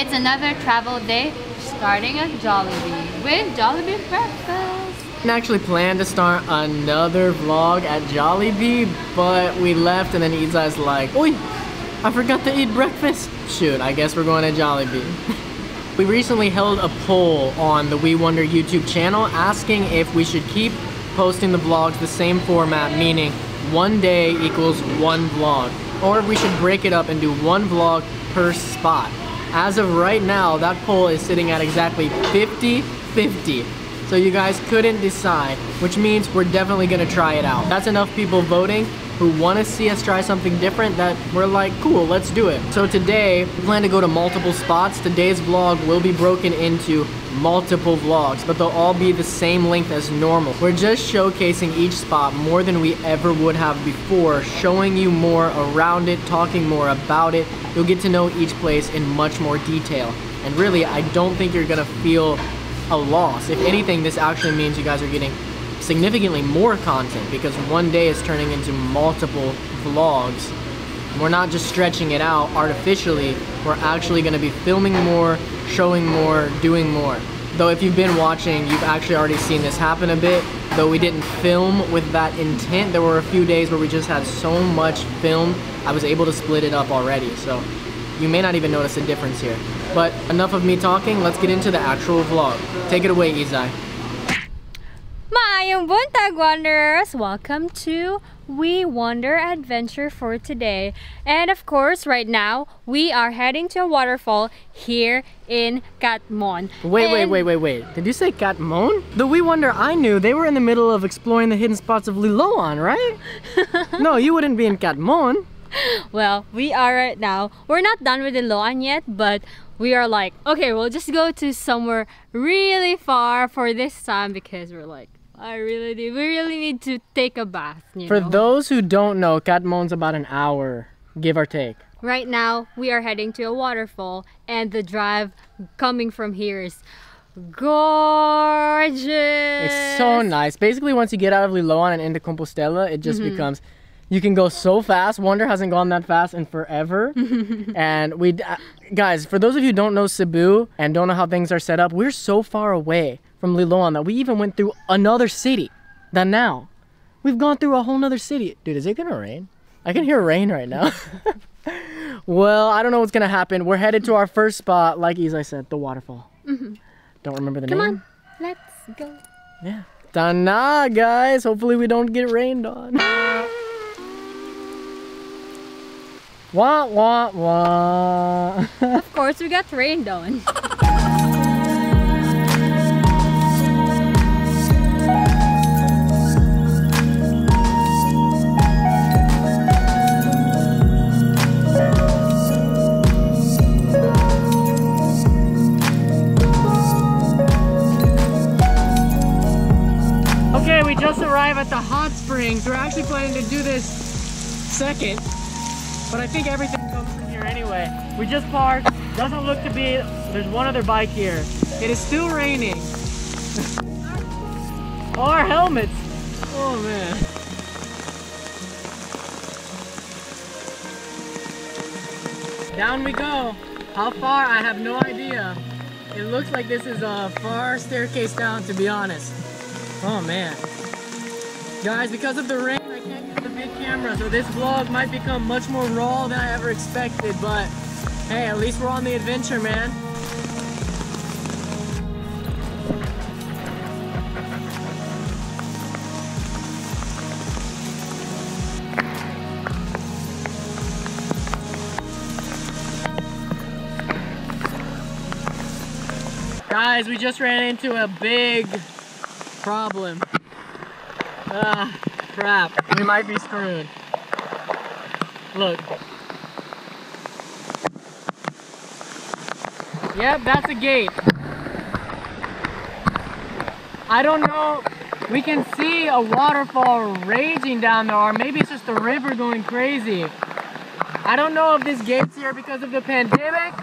It's another travel day starting at Jollibee with Jollibee breakfast. I actually planned to start another vlog at Jollibee, but we left and then Izai's like, Oi, I forgot to eat breakfast. Shoot, I guess we're going to Jollibee. we recently held a poll on the We Wander YouTube channel asking if we should keep posting the vlogs the same format, meaning one day equals one vlog, or if we should break it up and do one vlog per spot. As of right now, that poll is sitting at exactly 50-50. So you guys couldn't decide, which means we're definitely gonna try it out. That's enough people voting who want to see us try something different that we're like, cool, let's do it. So today, we plan to go to multiple spots. Today's vlog will be broken into multiple vlogs, but they'll all be the same length as normal. We're just showcasing each spot more than we ever would have before, showing you more around it, talking more about it. You'll get to know each place in much more detail. And really, I don't think you're gonna feel a loss. If anything, this actually means you guys are getting significantly more content because one day is turning into multiple vlogs. We're not just stretching it out artificially, we're actually gonna be filming more, showing more, doing more. Though if you've been watching, you've actually already seen this happen a bit. Though we didn't film with that intent, there were a few days where we just had so much film, I was able to split it up already. So you may not even notice a difference here. But enough of me talking, let's get into the actual vlog. Take it away, Izai. Maayong buntag, Wanderers! Welcome to We Wander Adventure for today. And of course, right now, we are heading to a waterfall here in Catmon. Wait, and wait, wait, wait, wait. Did you say Catmon? The We Wander I knew, they were in the middle of exploring the hidden spots of Liloan, right? no, you wouldn't be in Catmon. Well, we are right now. We're not done with Liloan yet, but we are like, okay, we'll just go to somewhere really far for this time because we're like, I really do. We really need to take a bath. For know? those who don't know, Catmon's about an hour, give or take. Right now, we are heading to a waterfall, and the drive coming from here is gorgeous. It's so nice. Basically, once you get out of Liloan and into Compostela, it just Mhm. becomes. You can go so fast. Wonder hasn't gone that fast in forever. and we, uh, guys, for those of you who don't know Cebu and don't know how things are set up, we're so far away from Liloan that we even went through another city. Than now, we've gone through a whole nother city. Dude, is it gonna rain? I can hear rain right now. well, I don't know what's gonna happen. We're headed to our first spot, like Izai said, the waterfall. Mm-hmm. Don't remember the Come name. on, let's go. Yeah. Tana, guys. Hopefully we don't get rained on. wah, wah, wah. Of course, we got rained on. hot springs. We're actually planning to do this second, but I think everything comes from here anyway. We just parked. Doesn't look to be, there's one other bike here. It is still raining. Our helmets. Oh man. Down we go. How far? I have no idea. It looks like this is a far staircase down, to be honest. Oh man. Guys, because of the rain, I can't use the big camera, so this vlog might become much more raw than I ever expected, but hey, at least we're on the adventure, man. Guys, we just ran into a big problem. Ah, crap. We might be screwed. Look. Yep, that's a gate. I don't know. We can see a waterfall raging down there, or maybe it's just the river going crazy. I don't know if this gate's here because of the pandemic,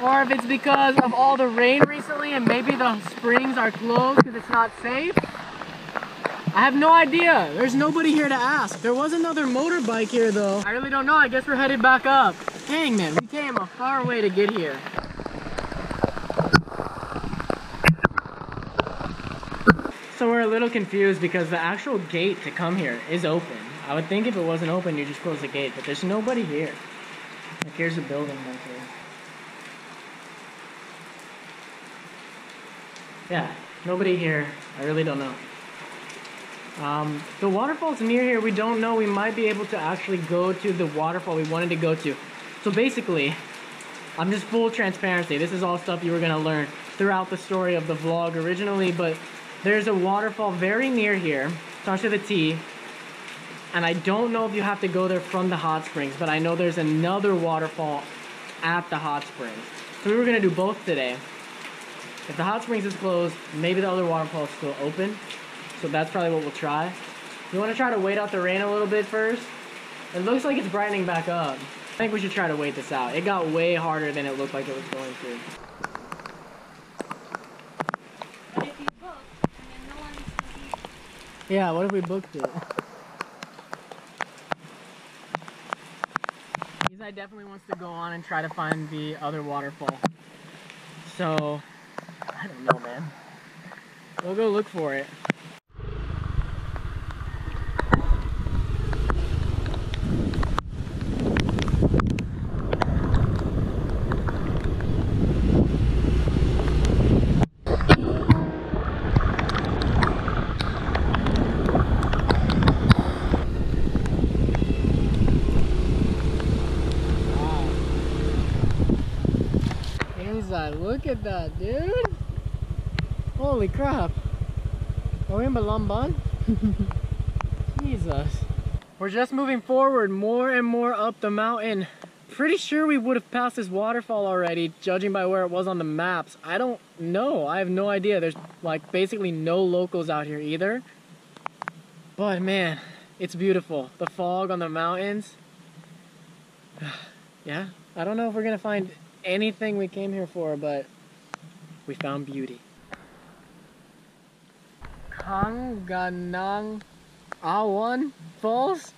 or if it's because of all the rain recently and maybe the springs are closed because it's not safe. I have no idea. There's nobody here to ask. There was another motorbike here though. I really don't know. I guess we're headed back up. Dang man, we came a far way to get here. So we're a little confused because the actual gate to come here is open. I would think if it wasn't open, you just close the gate, but there's nobody here. Like here's a building right here. Yeah, nobody here. I really don't know. Um, the waterfall's near here. We don't know. We might be able to actually go to the waterfall we wanted to go to. So basically, I'm just full transparency. This is all stuff you were gonna learn throughout the story of the vlog originally, but there's a waterfall very near here. Starts with a T. And I don't know if you have to go there from the hot springs, but I know there's another waterfall at the hot springs. So we were gonna do both today. If the hot springs is closed, maybe the other waterfall is still open. So that's probably what we'll try. You wanna try to wait out the rain a little bit first? It looks like it's brightening back up. I think we should try to wait this out. It got way harder than it looked like it was going to. Yeah, what if we booked it? Izai definitely wants to go on and try to find the other waterfall. So, I don't know, man. We'll go look for it. Izai, look at that, dude. Holy crap. Are we in Balamban? Jesus. We're just moving forward more and more up the mountain. Pretty sure we would have passed this waterfall already, judging by where it was on the maps. I don't know. I have no idea. There's like basically no locals out here either. But man, it's beautiful. The fog on the mountains. yeah, I don't know if we're gonna find anything we came here for, but we found beauty. Kanganang Awan Falls?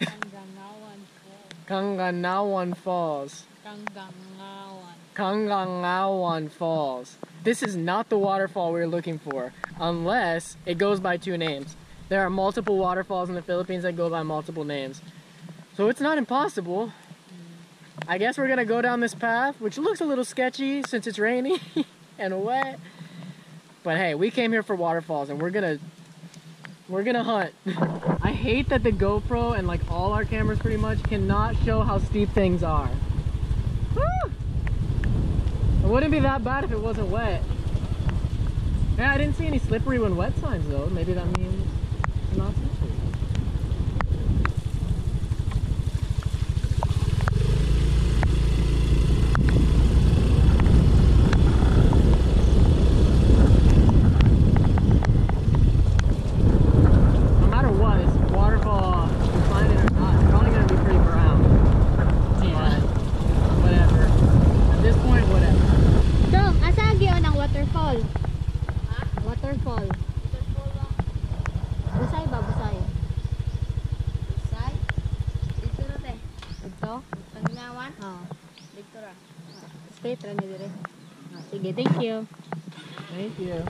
Kanganawan Falls. Kanganawan Falls. Kanganawan. Kangangawan Falls. This is not the waterfall we are looking for, unless it goes by two names. There are multiple waterfalls in the Philippines that go by multiple names. So it's not impossible. I guess we're gonna go down this path, which looks a little sketchy since it's rainy and wet. But hey, we came here for waterfalls and we're gonna we're gonna hunt. I hate that the GoPro and like all our cameras pretty much cannot show how steep things are. Woo! It wouldn't be that bad if it wasn't wet. Yeah, I didn't see any slippery when wet signs though. Maybe that means it's not slippery. No matter what, it's waterfall, you find it or not, it's probably gonna be pretty brown. But, whatever. At this point, whatever. Dong, asa agyo ng waterfall? Ha? Waterfall. Busay ba? Busay. Say, dito na te. Ito? Panginawan, Oh. dito ra. Straight ra ni dire. Ah, sige, thank you. Thank you.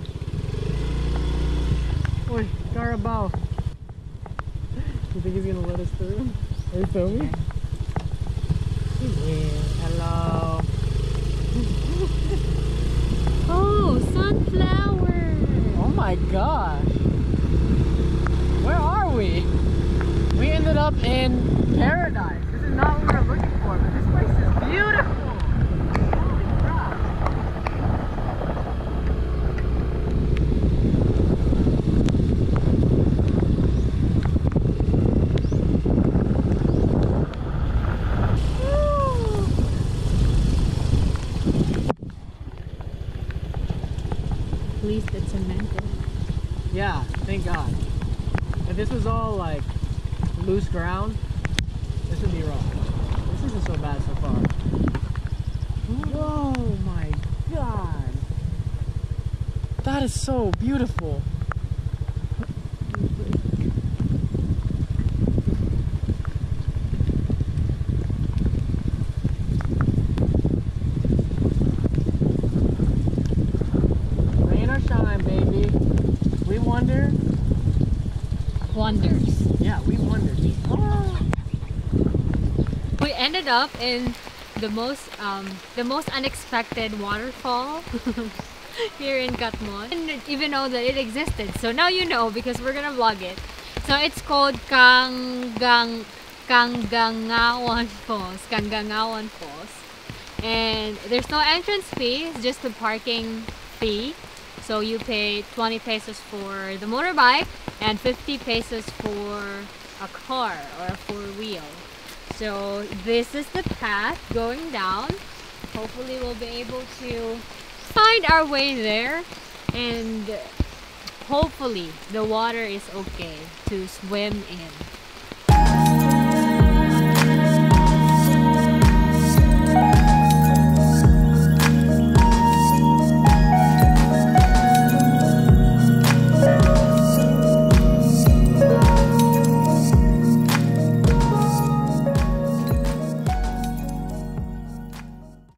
Oi, Carabao. You think he's gonna let us through? Are you filming? Yeah. Hello. Oh, sunflower. Oh my gosh. Where are we? We ended up in paradise. This is not what we were looking for, but this place is beautiful. Holy crap. Woo. At least it's cemented. Yeah, thank God. If this was all like loose ground, this would be rough. This isn't so bad so far. Whoa, my God. That is so beautiful. Rain or shine, baby. We wonders. Yeah, we wondered. Oh. We ended up in the most um, the most unexpected waterfall here in Catmon. Didn't even know that it existed. So now you know because we're gonna vlog it. So it's called Kanggang Kangangawan Falls. Kangangawan Falls. And there's no entrance fee, it's just the parking fee. So you pay 20 pesos for the motorbike and 50 pesos for a car or a four wheel. So this is the path going down. Hopefully we'll be able to find our way there and hopefully the water is okay to swim in.